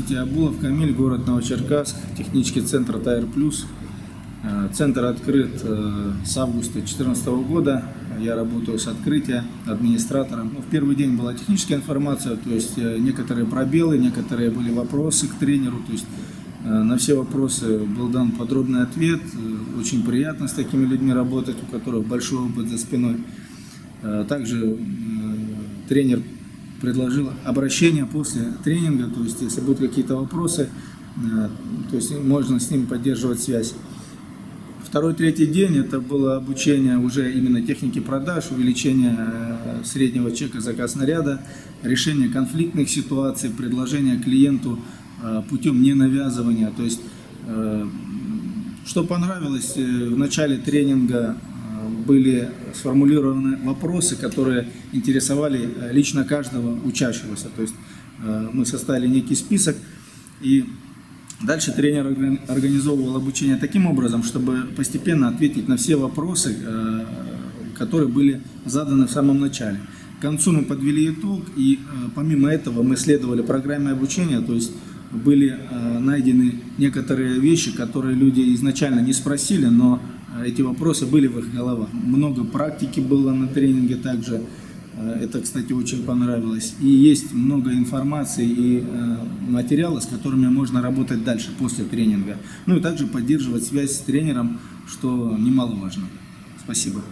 Здравствуйте, Абулов Камиль, город Новочеркасск, технический центр Тайр Плюс. Э, Центр открыт э, с августа 2014 года. Я работаю с открытия администратором. Ну, в первый день была техническая информация, то есть э, некоторые пробелы, некоторые были вопросы к тренеру. То есть на все вопросы был дан подробный ответ. Очень приятно с такими людьми работать, у которых большой опыт за спиной. Также тренер предложил обращение после тренинга, то есть если будут какие-то вопросы, э, то есть можно с ним поддерживать связь. Второй, третий день это было обучение уже именно техники продаж, увеличение э, среднего чека заказ снаряда, решение конфликтных ситуаций, предложение клиенту э, путем ненавязывания. То есть, что понравилось в начале тренинга, были сформулированы вопросы, которые интересовали э, лично каждого учащегося. То есть э, мы составили некий список, и дальше тренер организовывал обучение таким образом, чтобы постепенно ответить на все вопросы, э, которые были заданы в самом начале. К концу мы подвели итог, и помимо этого мы следовали программе обучения, то есть были найдены некоторые вещи, которые люди изначально не спросили, но эти вопросы были в их головах. Много практики было на тренинге также. Э, это, кстати, очень понравилось. И есть много информации и э, материала, с которыми можно работать дальше, после тренинга. Ну и также поддерживать связь с тренером, что немаловажно. Спасибо.